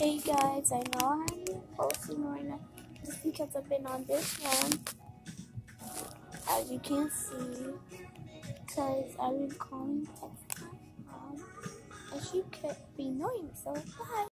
Hey guys, I know I haven't been posting right now just because I've been on this one. As you can see, because I've been calling my mom and she kept be annoying. So, bye.